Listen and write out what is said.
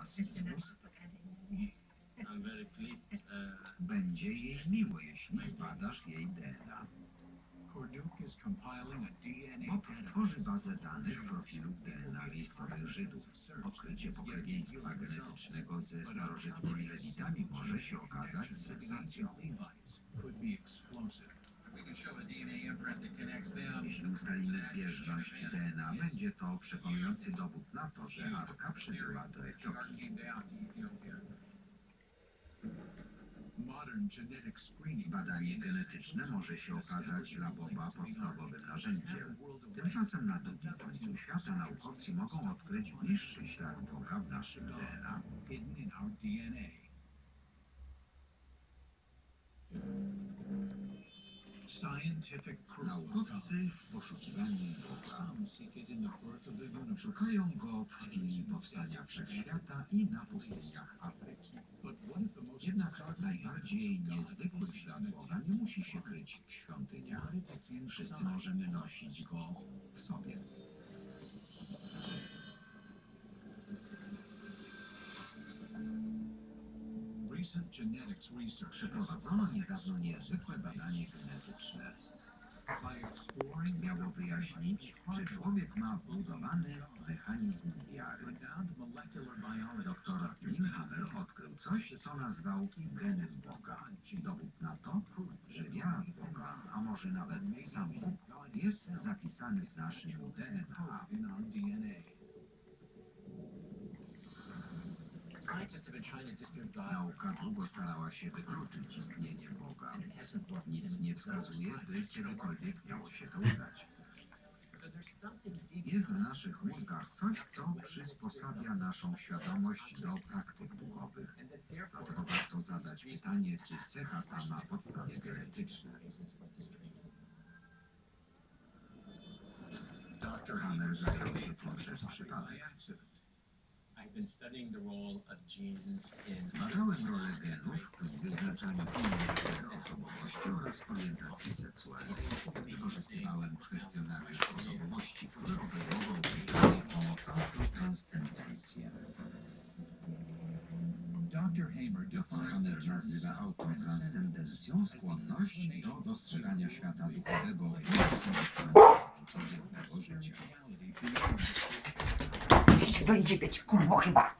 Uh, będzie jej miło, jeśli zbadasz jej DNA. Korduk is compiling a DNA Bob tworzy bazę danych profilów DNA miejscowych Żydów. Odkrycie pokrewieństwa genetycznego ze starożytnymi Lewitami może się okazać sensacją. Jeśli ustalimy zbieżność DNA, będzie to przekonujący dowód na to, że Arka przybyła do Etiopii. Badanie genetyczne może się okazać dla Boba podstawowym narzędziem. Tymczasem na drugim końcu świata naukowcy mogą odkryć bliższy ślad Boga w naszym DNA. Scientific. Naukowcy w poszukiwaniu Boga szukają go w chwili powstania wszechświata i na pustyniach Afryki. Jednak najbardziej niezwykły ślad Boga nie musi się kryć w świątyniach. Wszyscy możemy nosić go w sobie. Przeprowadzono niedawno niezwykłe badanie genetyczne. Miało wyjaśnić, czy człowiek ma wbudowany mechanizm wiary. Doktor Lindhammer odkrył coś, co nazwał genem Boga. Dowód na to, że wiara w Boga, a może nawet sam Bóg, jest zapisany w naszym DNA. Nauka długo starała się wykluczyć istnienie Boga. Nic nie wskazuje, by kiedykolwiek miało się to udać. Jest w naszych mózgach coś, co przysposabia naszą świadomość do praktyk duchowych. Dlatego warto zadać pytanie, czy cecha ta ma podstawy genetyczne. Hammer zajął się tym przez przypadek. Badałem rolę genów w wyznaczaniu innych osobowości oraz orientacji seksualnej. Wykorzystywałem kwestionariusz osobowości, który obejmował pytanie o autotranscendencję. Dr. Hamer nazywa autotranscendencją skłonność do dostrzegania świata duchowego w codziennego życia. Zajdzie być, kurwo chyba.